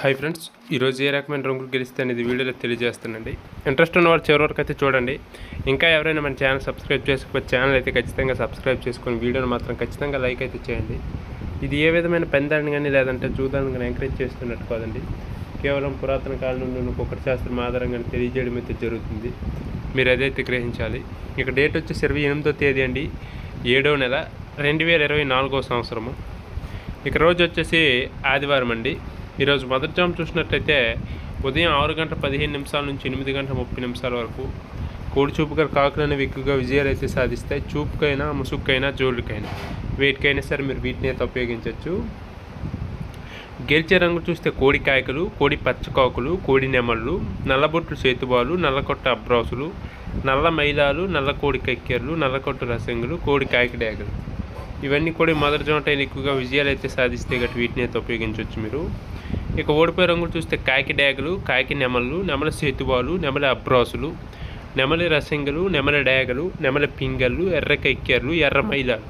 Hi friends ఈరోజు ఏ రకమైన రంగులు గెలిస్తే అనేది వీడియోలో తెలియజేస్తానండి. ఇంట్రెస్ట్ ఉన్న వాళ్ళు చివరి వరకు అయితే చూడండి. ఇంకా ఎవరైనా మన ఛానల్ సబ్స్క్రైబ్ చేసుకోకపోతే ఛానల్ అయితే ఖచ్చితంగా సబ్స్క్రైబ్ చేసుకొని వీడియోని మాత్రం ఖచ్చితంగా లైక్ అయితే చేయండి. ఇది ఏ విధమైన పెందాన్ని కానీ లేదంటే చూదాన్ని కానీ ఎంకరేజ్ చేస్తున్నట్టు కాదండి. కేవలం పురాతన కాలం నుండి ఉన్న కుక్కటి శాస్త్రం ఆధారంగా తెలియజేయడం అయితే జరుగుతుంది. మీరు అదైతే గ్రహించాలి. ఇక డేట్ వచ్చేసి ఇరవై ఎనిమిదో తేదీ అండి. ఏడో నెల రెండు వేల ఇరవై నాలుగో సంవత్సరము. ఇక రోజు వచ్చేసి ఆదివారం అండి. ఈరోజు మొదటి జామ్ చూసినట్లయితే ఉదయం ఆరు గంటల పదిహేను నిమిషాల నుంచి ఎనిమిది గంటల ముప్పై నిమిషాల వరకు కోడి చూపుగా కాకులు అనేవి ఎక్కువగా విజయాలు అయితే సాధిస్తాయి చూపుకైనా ముసుగుకైనా జోళ్ళకైనా వేటికైనా సరే మీరు వీటిని అయితే ఉపయోగించవచ్చు. గెలిచే రంగు చూస్తే కోడి కాయకులు కోడి పచ్చకాకులు కోడి నెమళ్ళు నల్లబొట్లు చేతుబాలు నల్లకొట్ట అబ్రాసులు నల్ల మైలాలు నల్ల కోడి కక్కెర్లు నల్లకొట్టు రసంగులు కోడి కాయక డేగలు. ఇవన్నీ కూడా మదర్ మొదటి జోటైలు ఎక్కువగా విజయాలు అయితే సాధిస్తే గట్టి వీటిని అయితే ఉపయోగించవచ్చు మీరు. ఇక ఓడిపోయే రంగులు చూస్తే కాకి డేగలు కాకి నెమళ్ళు నెమల సేతువాలు నెమల అబ్రాసులు నెమలి రసంగలు నెమల డ్యాగలు నెమల పింగళ్ళు ఎర్ర కక్కెర్లు ఎర్ర మైలాలు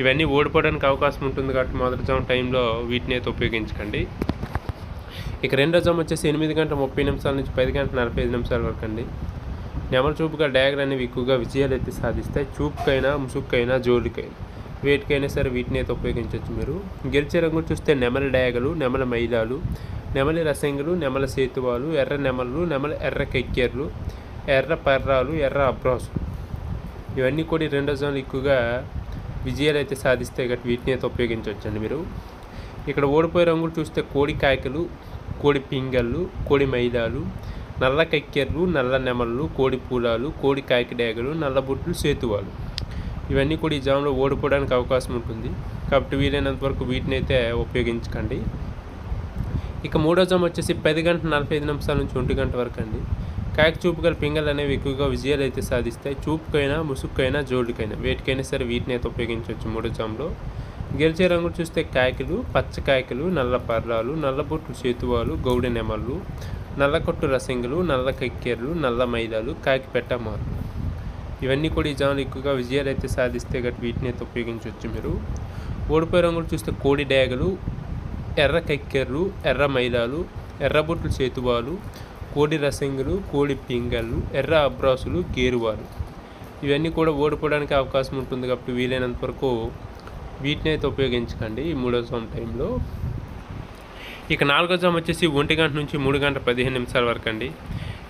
ఇవన్నీ ఓడిపోవడానికి అవకాశం ఉంటుంది కాబట్టి మొదటి జామ్ టైంలో వీటిని అయితే ఉపయోగించకండి. ఇక రెండో జామ్ వచ్చేసి ఎనిమిది గంటల ముప్పై నిమిషాల నుంచి పది గంటల నలభై ఐదు నిమిషాల వరకు అండి. నెమల చూపుగా డ్యాగర్ అనేవి ఎక్కువగా విజయాలు అయితే సాధిస్తాయి. చూపుకైనా ముసుక్కైనా జోలికైనా. వేటికైనా సరే వీటిని అయితే ఉపయోగించవచ్చు మీరు. గెలిచే రంగులు చూస్తే నెమల డయాగలు నెమల మైలాలు నెమలి రసంగులు నెమల సేతువాలు ఎర్ర నెమలు నెమల ఎర్ర కెక్కెర్లు ఎర్ర పర్రాలు ఎర్ర అబ్రాసులు. ఇవన్నీ కూడా ఈ రెండో జోన్లు ఎక్కువగా విజయాలు అయితే సాధిస్తే గట్టి వీటిని అయితే ఉపయోగించవచ్చండి మీరు. ఇక్కడ ఓడిపోయే రంగులు చూస్తే కోడి కాయకలు కోడి పింగళ్ళు కోడి మైదాలు నల్ల కక్కెర్లు నల్ల నెమళ్ళు కోడి పూలాలు కోడి కాయక డేగలు నల్ల బుట్లు సేతువాలు. ఇవన్నీ కూడా ఈ జామ్లో ఓడిపోవడానికి అవకాశం ఉంటుంది. కాబట్టి వీలైనంత వరకు వీటిని అయితే ఉపయోగించకండి. ఇక మూడో జామ్ వచ్చేసి పది గంటల నలభై ఐదు నిమిషాల నుంచి ఒంటి గంట వరకు అండి. కాకి చూపు గల పింగల్ అనేవి ఎక్కువగా విజయాలు అయితే సాధిస్తాయి. చూపుకైనా ముసుక్కైనా జోడుకైనా వేటికైనా సరే వీటిని అయితే ఉపయోగించవచ్చు మూడో జామ్లో. గెలిచే రంగులు చూస్తే కాయకులు పచ్చ కాయకులు నల్ల పర్రాలు నల్లబొట్లు చేతువాలు గౌడె నెమళ్ళు నల్లకొట్టు రసింగులు నల్ల కక్కెర్లు నల్ల మైదాలు కాకి పెట్టమాలు ఇవన్నీ కూడా ఈ జాములు ఎక్కువగా విజయాలు అయితే సాధిస్తే గట్టి వీటిని అయితే ఉపయోగించవచ్చు మీరు. ఓడిపోయే రంగులు చూస్తే కోడి డేగలు ఎర్ర కక్కెర్రు ఎర్ర మైదాలు ఎర్రబొట్లు చేతువాలు కోడి రసంగులు కోడి పింగళ్ళు ఎర్ర అబ్రాసులు గేరువాలు. ఇవన్నీ కూడా ఓడిపోవడానికి అవకాశం ఉంటుంది కాబట్టి వీలైనంత వరకు వీటిని అయితే ఉపయోగించకండి ఈ మూడో జామ్ టైంలో. ఇక నాలుగో జామ్ వచ్చేసి ఒంటి గంట నుంచి మూడు గంటల పదిహేను నిమిషాల వరకు అండి.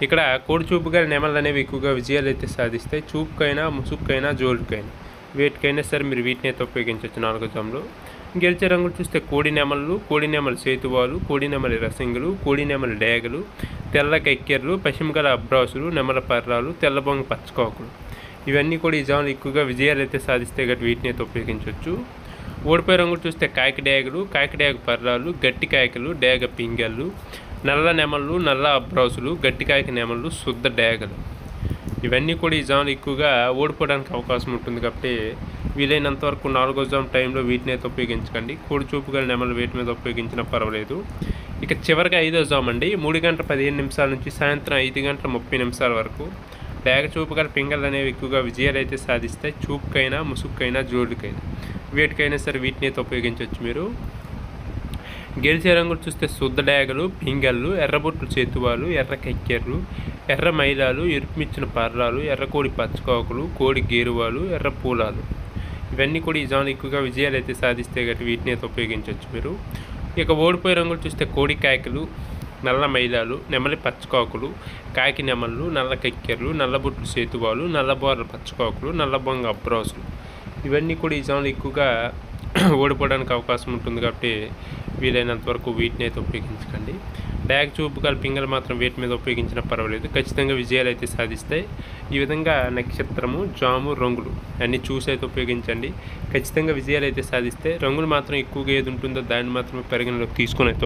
ఇక్కడ కోడి చూపుగా నెమలు అనేవి ఎక్కువగా విజయాలు అయితే సాధిస్తాయి. చూపుకైనా ముసుగుకైనా జోలుకైనా. వేటికైనా సరే మీరు వీటిని అయితే ఉపయోగించవచ్చు నాలుగో జామ్లో. గెలిచే రంగులు చూస్తే కోడి నెమళ్ళు కోడి నెమలు సేతువాలు కోడి నెమలి రసింగులు కోడి నెమలి డేగలు తెల్ల కెక్కెర్లు పశ్చిమగల అబ్రాసులు నెమల పర్రాలు తెల్లబొంగ పచ్చకాకులు. ఇవన్నీ కూడా ఈ జాములు ఎక్కువగా విజయాలు అయితే సాధిస్తే గట్టి వీటిని అయితే ఉపయోగించవచ్చు. ఓడిపోయే రంగులు చూస్తే కాకి డేగలు కాకి డేగ పర్రాలు గట్టి కాయకలు డేగ పింగళ్ళు నల్ల నెమళ్ళు నల్ల అబ్రాసులు గట్టికాయకి నెమళ్ళు శుద్ధ డేగలు. ఇవన్నీ కూడా ఈ జాములు ఎక్కువగా ఓడిపోవడానికి అవకాశం ఉంటుంది కాబట్టి వీలైనంత వరకు నాలుగో జామ్ టైంలో వీటిని అయితే ఉపయోగించకండి. కోడి చూపు గల నెమలు వీటి మీద ఉపయోగించినా పర్వాలేదు. ఇక చివరిగా ఐదో జామ్ అండి. మూడు గంటల పదిహేను నిమిషాల నుంచి సాయంత్రం ఐదు గంటల ముప్పై నిమిషాల వరకు డేగ చూపు గల పింగళ్ళు అనేవి ఎక్కువగా విజయాలు అయితే సాధిస్తాయి. చూపుకైనా ముసుగుకైనా జోడుకైనా. వేటికైనా సరే వీటిని అయితే ఉపయోగించవచ్చు మీరు. గెలిచే రంగులు చూస్తే శుద్ధ డేగలు పింగళ్ళు ఎర్రబొట్లు చేతువాలు ఎర్ర కెక్కెర్లు ఎర్ర మైలాలు ఎరుపుమిచ్చిన పర్రాలు ఎర్ర కోడి పచ్చకాకులు కోడి గేరువాలు ఎర్ర పూలాలు. ఇవన్నీ కూడా ఈ జాన్ ఎక్కువగా విజయాలు అయితే సాధిస్తే గట్టి వీటిని అయితే ఉపయోగించవచ్చు మీరు. ఇక ఓడిపోయే రంగులు చూస్తే కోడి కాకులు నల్ల మైలాలు నెమలి పచ్చకాకులు కాకి నెమళ్ళు నల్ల కక్కెర్లు నల్లబొట్లు సేతువాలు నల్లబోర్ల పచ్చకాకులు నల్లబొంగ అబ్రోసులు. ఇవన్నీ కూడా ఈ జాన్లు ఎక్కువగా ఓడిపోవడానికి అవకాశం ఉంటుంది కాబట్టి వీలైనంత వరకు వీటిని అయితే ఉపయోగించకండి. డ్యాగ్ చూపు గల పింగలు మాత్రం వీటి మీద ఉపయోగించినా పర్వాలేదు. ఖచ్చితంగా విజయాలు అయితే సాధిస్తాయి ఈ విధంగా నక్షత్రము జాము రంగులు అన్నీ చూసి అయితే ఉపయోగించండి. ఖచ్చితంగా విజయాలు అయితే సాధిస్తే రంగులు మాత్రం ఎక్కువగా ఏది ఉంటుందో దాన్ని మాత్రమే పరిగణలోకి తీసుకొని అయితే